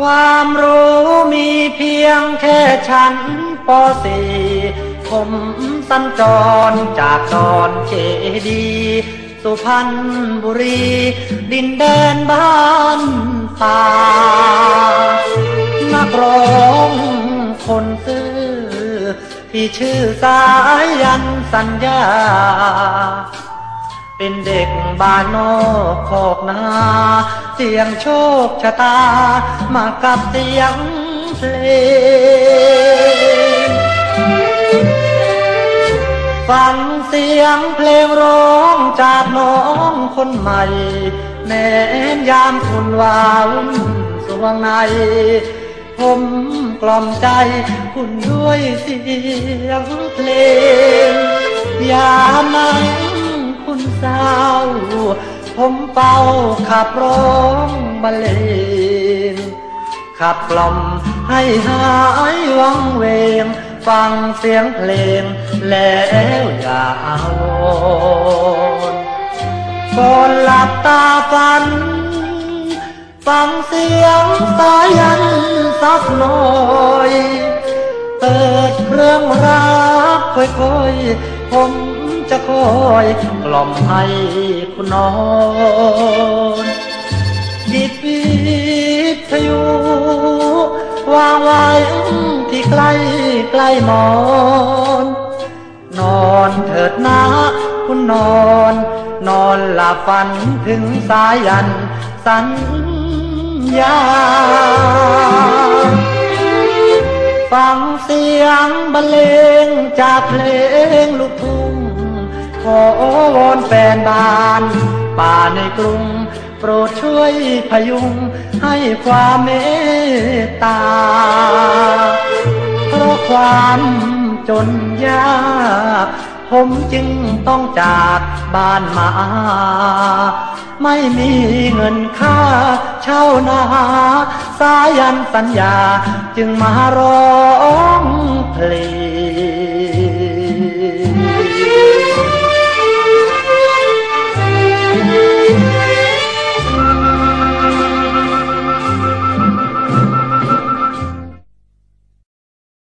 ความรู้มีเพียงแค่ฉันปสี่ผมสัญจรจากดอนเจดี สุพรรณบุรี ดินแดนบ้านป่านักร้องคนซื่อที่ชื่อสายันสัญญา เป็นเด็กบ้านนอกขอกนาเสียงโชคชะตา มากับเสียงเพลง ฟังเสียงเพลงร้องจากน้องคนใหม่แม้นยามคุณวาวุ่นสวงใน ผมกล่อมใจคุณด้วยเสียงเพลง ยามนั้น เศร้า ผมเป่าขับร้องบรรเลงขับกล่อมให้หายวังเวง ฟังเสียงเพลง แล้วอย่าอาวรก่อนหลับตาฝัน ฟังเสียงสายันสักหน่อยเปิดเครื่องรักค่อยๆผม จะคอยกล่อมให้คุณนอนหยิบวิทยุวางไว้ที่ใกล้ใกล้หมอน นอนเถิดนะคุณนอน นอนหลับฝันถึงสายันสัญญาฟังเสียงบรรเลงจากเพลงลูกทุ่ง ขอวอนแฟนบ้าน ป่าในกรุง โปรดช่วยพยุง ให้ความเมตตา เพราะความจนยากผมจึงต้องจากบ้านมา ไม่มีเงินค่าเช่านาสายันสัญญาจึงมาร้องเพลง